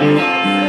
Música